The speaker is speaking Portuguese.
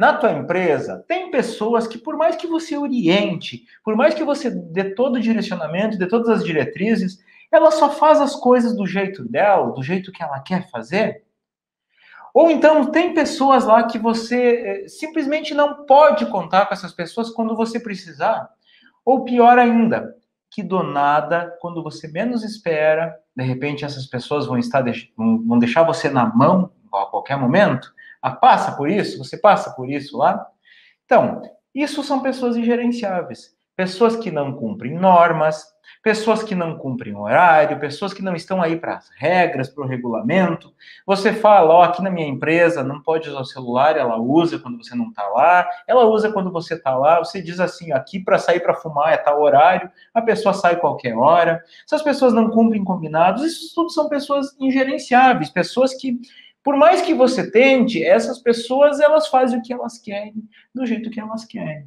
Na tua empresa, tem pessoas que, por mais que você oriente, por mais que você dê todo o direcionamento, dê todas as diretrizes, ela só faz as coisas do jeito dela, do jeito que ela quer fazer. Ou então tem pessoas lá que você eh, simplesmente não pode contar com essas pessoas quando você precisar. Ou pior ainda, que do nada, quando você menos espera, de repente essas pessoas vão estar vão deixar você na mão a qualquer momento. Ah, passa por isso? Você passa por isso lá? Então, isso são pessoas ingerenciáveis. Pessoas que não cumprem normas, pessoas que não cumprem horário, pessoas que não estão aí para as regras, para o regulamento. Você fala, ó, aqui na minha empresa não pode usar o celular, ela usa quando você não está lá, ela usa quando você está lá. Você diz assim, aqui para sair para fumar é tal horário, a pessoa sai qualquer hora. Se as pessoas não cumprem combinados, isso tudo são pessoas ingerenciáveis, pessoas que por mais que você tente, essas pessoas elas fazem o que elas querem, do jeito que elas querem.